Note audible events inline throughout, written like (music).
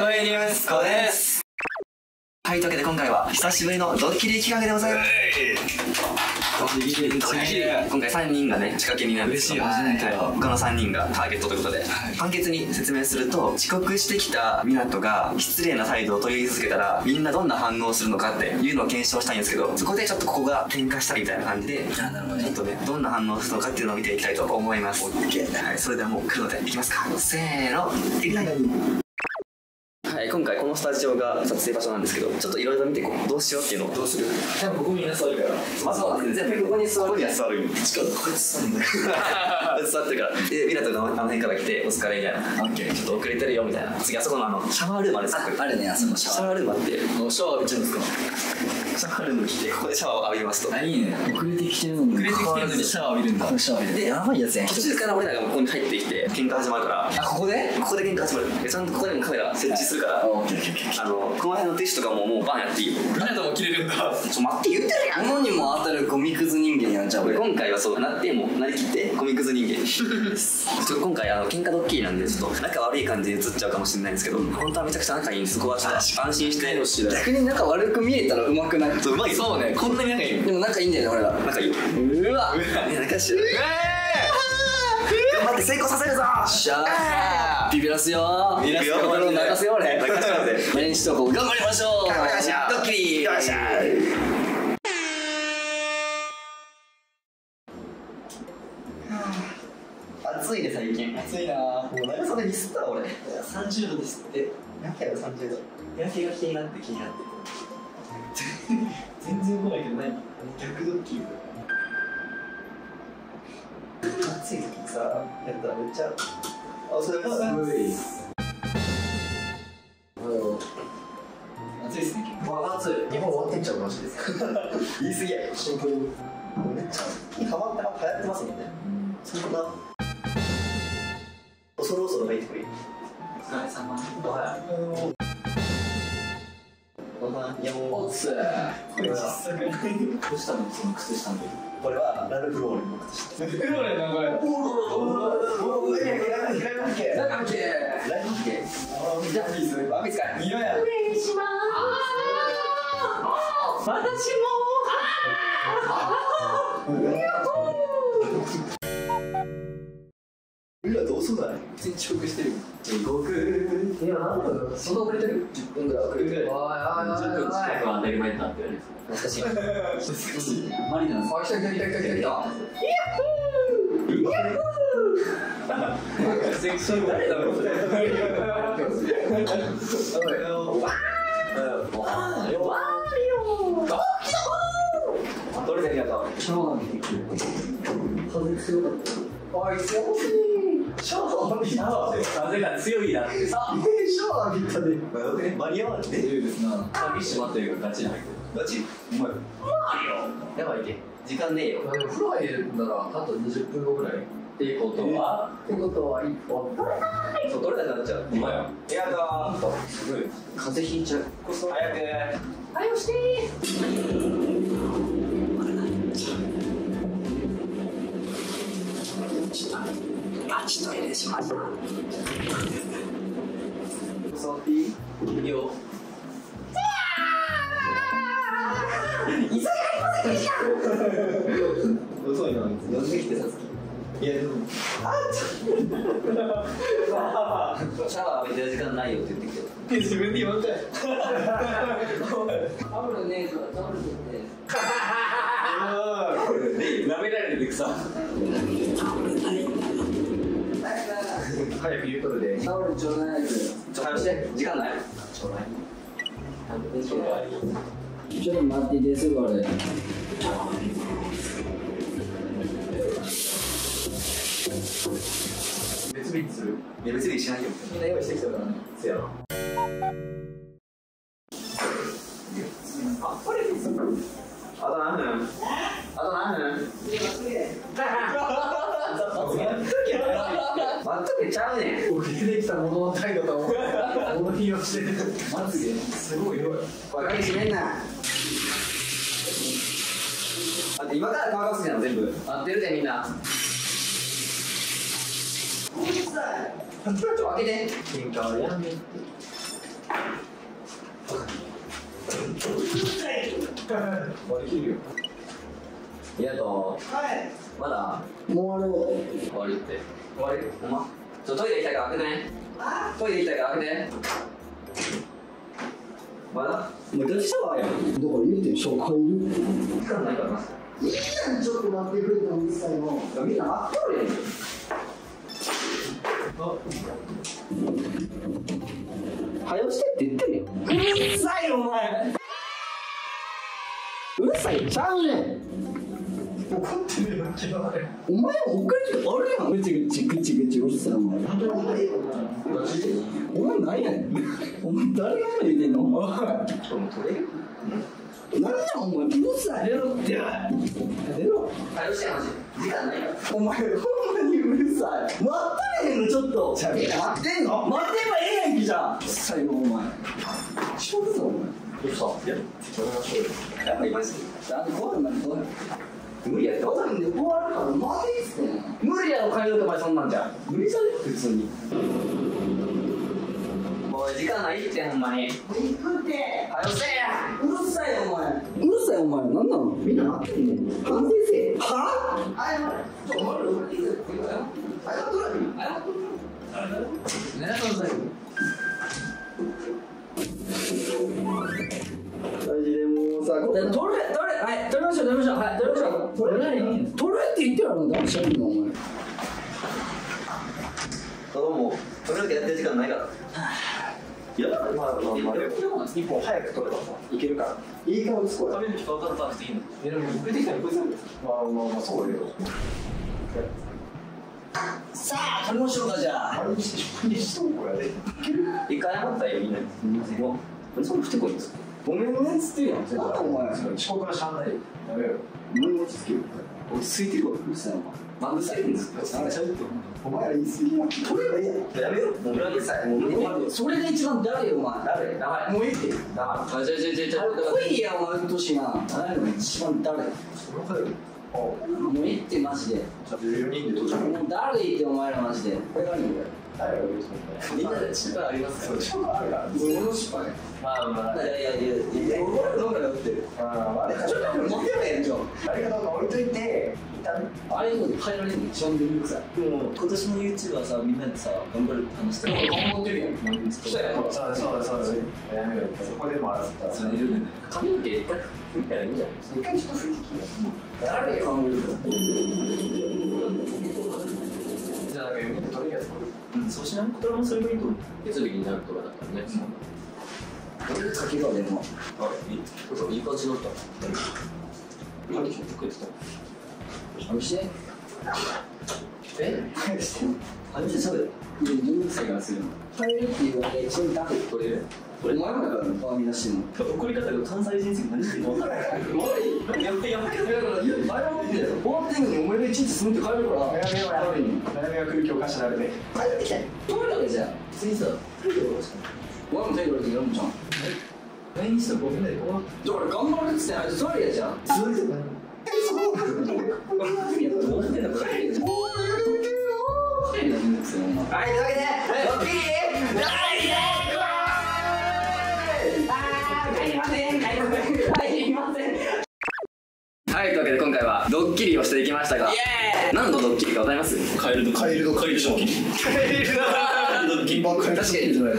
声ニュースコですはい、というわけで今回は久しぶりのドッキリ企画でござい。ます。今回3人がね、仕掛け人なんですけど、嬉しい。初めてはい。他の3人がターゲットとい。うことで、簡潔に説明すると、遅刻してきた湊が失礼な態度を取り続けたら、みんなどんな反応をするのかってい。うのを検証したい。んですけど、そこでちょっとここが喧嘩したみたい。な感じで、どねちょっとね、どんな反応をするのかってい。うのを見てい。きたい。と思い。ます。はい、それではもう来るので、い。きますか。せーの、い。きたい。はい、今回このスタジオが撮影場所なんですけど、ちょっといろいろ見てこう、どうしようっていうのを。どうする？多分ここみんな座るから。まずは全部ここに座る。には座るよ。しかもこいつ座るんだよ。(laughs) 座ってるから。で、ミラトがあの辺から来て、お疲れみたいな。オッケー。ちょっと遅れてるよみたいな。次、あそこのあの、シャワールームあるんで。あるねあそこ。シシャワールームあって、ーもうシャワー浴びちゃうんですか？シャワールーム来て、ここでシャワーを浴びますと。あいいね。遅れてきてるのに遅れてきてるのにシャワー浴びるんだ。シャワー浴びる。でやばいやつやん。途中から俺らがここに入ってきて、喧嘩始まるから、あここで？ここで喧嘩始まる。で、ちゃんとここでもカメラ設置するから、オッケーオッケーオッケーあの、この辺のティッシュとかももうバンやっていい。よ。ミナトも切れるんだ。ちょ、待って言ってるやん。物にも当たるゴミくず人間やんじゃあ俺今回はそうなってもうなりきってコミックス人間ちょっと今回あの喧嘩ドッキリなんでちょっと仲悪い感じで映っちゃうかもしれないんですけど本当はめちゃくちゃ仲いいんでそこはちょっと安心して。逆に仲悪く見えたらうまくない？そううまいよ。そうねこんなに仲いいのでも仲いいんだよね俺ら仲いいよう。わ。ね仲しい頑張って成功させるぞ。しゃービビらすよ。ビビらすよ。心を泣かせよ。うね泣かせようぜ。毎日投稿頑張りましょう。頑張りましょう。ドッキリ。よっしゃ暑いね最近。暑いな。もう長袖ミスったわ俺30度ですって。何やろ30度。日焼けが気になって気になって。(laughs) 全然来ないけど何？逆ドッキリ暑い。時さやったらめっちゃ暑い。っすね日本終わってちゃうマジで言い。過ぎやシンプルにめってますもんねそろそろ入ってくるお疲れ様おはようおはようおっすこれ小さくない。どうしたのその靴下のこれはラルフローレンの靴下えこれなんかおおおおライフライフ系なんかけライフ系じゃあピースかる匂いやうらどうすんだね全然遅刻してる地獄いやなんだろうそんな遅れてる10分ぐらい遅れてるおいおいおい10分近くは当たり前になってる懐かしいマリナスあ来た来た来た来た来たイヤッホーセクション誰だろうどれだけやったシャワー見てくる風強かったおい強いシャワー浴びた風が強いなってさシャワー浴びたで。間に合わないねいですな鍵閉まってるからガチに入ってるガチお前やばいけ。時間ねえよでも風呂入るならあと20分後ぐらいっっていうことはてことは一本そう取れなくなっちゃうお前ややだすごい風邪ひいちゃう早くはい押してバチトイレしました触っていいいいよ遅いな呼んできてさつきいやでもあっちょっとシャワー浴びてる時間ないよって言ってきて自分で言わんかいタオルねえからタオル取って舐められてるくさ早く言うとるでタオルちょうだいちょ早くして時間ないちょうだいちょっと待ってですこれ別日にするいや別にしないよみんな用意してきたからねせやろあこれですあと何分？あと何分？あのちゃうねん。俺出てきたものの態度と思う。物いをして。まつげ、すごい。よ。バカにしめんな。今から乾かすじゃん、全部。待ってるで、みんな。ちょっと開けて。喧嘩はやめて。うるさい。り切るよ。ありがとう。はい。まだもうあれ終わるって。終わり？ほんま？ちょトイレ行きたいから開けてね。トイレ行きたいから開けて。まだ？もうどうしたわよ。だから言うて初回いる？時間ないからな。いいやんちょっと待ってくれたうるさいのみんな待っとるやんはよしてって言ってるようるさいお前。うるさいちゃうねん怒ってるよ昨日お前もおかしいあるやんぐちぐちぐちぐちうるさいお前お前何やねん。お前誰が言うてんの？おい。取れる何やお前うるさい。出ろって。出ろ。お前ほんまにうるさい。待ったれへんのちょっと。待ってん。の待てばええやんけじゃあ最後お前。しょるぞお前。どうしたいややっぱりマジでなんで怖いなんで怖い無理やって終わるからマジっすね。無理やろ帰ろうとかそんなんじゃ。無理じゃね普通に。もう時間ないってほんまに。行くて。早よせや。うるさいお前。うるさいお前。なんなの？みんな待ってんねん。反省せえ。は？謝れ。ちょお前らいいよ謝っとら謝っとらねえそんなにマジでもうさ取れ取れはい取りましょう取りましょうはい取りましょう取れ何取れって言ってるの誰しゃべるのお前。ただも。うそれだけやってる時間ないから。いやまあまあまあ一本早く取ればさいけるから。いい顔ですこれ。食べる人分かったなくていいの。いやでも出てきたらこいつまあまあまあそうだけどさあ取りましょうかじゃあ。あれにしてにしとこやで一回謝ったらいいねもうそんなふてこいんですごめんねっつってるやんなんだお前遅刻はしゃあないやめよ何落ち着ける落ち着いてるわうるさいお前まぐさいんですあれしゃべってお前ら言い過ぎや取ればいいやんやめよもう裏切さいもう無理それが一番誰よお前誰黙れもういいって黙れあじゃじゃじゃじゃ来いやお前うっとしいな誰が一番誰もういいってマジでじゃあ14人で到着もう誰いいってお前らマジでこれ何こ誰が言うとみんなで力ありますそう遅刻あるかられ俺の失敗まあまあいやいやいやいや俺ら飲んだら打ってああちょっと待てばええんじゃんあれかどう置いといてあれ以降で変えられるの一番めんどくさいでも今年の YouTuber さみんなでさ頑張るって話して頑張ってるやんそうやそうだそうそうだそこでも争ったら髪の毛一回拭いたらいいんじゃない一回ちょっと雰囲気誰考えるじゃあなんか4人で取れるやつうんそうしないこれもそれがいいと思う月日になるとかだったらね俺でかけろでもあいい？いい感じだった何聞いてくってたあれしてえして初めて。喋るいやめんどくさいからするの変えるっていうわけ一番ダメこれお前らがバーミ出してんの怒り方が関西人す何言ってるか分からないやめやめだから言う前もって終わってんのにお前が一日住んで帰るから悩みはや帰るに悩みが来る今日貸しられて帰ってきて取るわけじゃん。次さお前も手言われてやるんじゃん何にしてもごめんねこうだから頑張るっつってあい。じゃん (laughs) はいというわけでドッキリはい、というわけで今回はドッキリをしていきましたが何のドッキリかわかります？カエルドカエルドカエルド確かに。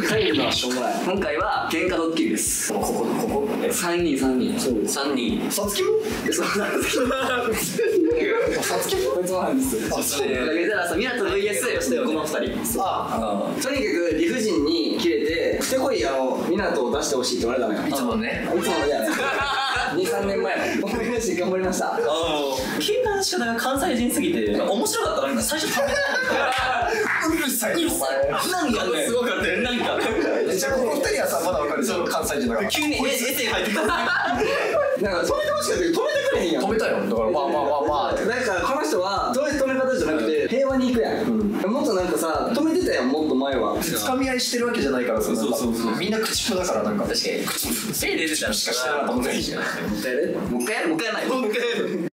カエルのはしょうもない。今回は喧嘩ドッキリです。ここここ。3人3人。そう。3人。さつきも？そうなんです (laughs) さつきもこいつもなんですあそうだからさ、ミナと VS この2人あとにかく理不尽に切れて「ふてこいあの湊を出してほしい」って言われたのよいつもねいつものや23年前の思い出して頑張りました喧嘩の仕方が関西人すぎて面白かったなんか最初食べたうるさいよおなんかねすごかったよなんかじゃあこの二人はさまだわかるそう関西人だから急にエエセ入ってくるなんか止めてほしかったけど止めてくれへんやん。止めたよ。だからまあまあまあまあ。なんかこの人は止め止め方じゃなくて平和に行くやん、もっとなんかさ止めてたやんもっと前は。つかみ合いしてるわけじゃないからさそうそうそうみんな口プだからなんか確かにせいで出てたらしかしてなかったもんねもう一回やるもう一回やるもう一回やらないもう一回やる。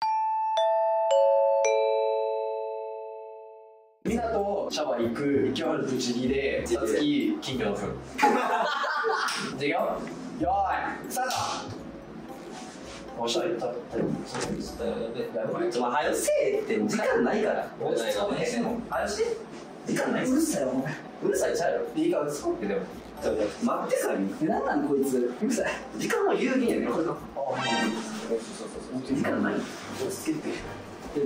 みんなとシャワー行く行き終わるブチギでさつき金魚の糞 (laughs) じゃあいくよ。よーいスタートおしゃれたりでまあ早よせえって時間ないから。俺ないな早よして時間ないうるさいお前うるさいちゃうよ。いいから使ってでも待ってさえなんなんこいつ。うるさい。時間も有限やね。んこれの時間ない。てや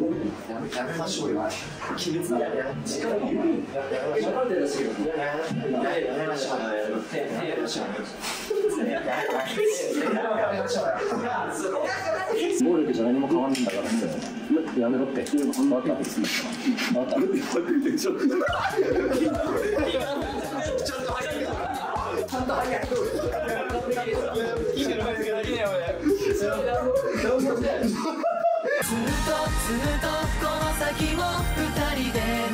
めやめましょうよ鬼滅だ時間有利やめましょう分かって。るしやめましょうやめましょう暴力じゃ何も変わんないんだからやめろって。分かった分かったずっとずっとこの先も二人で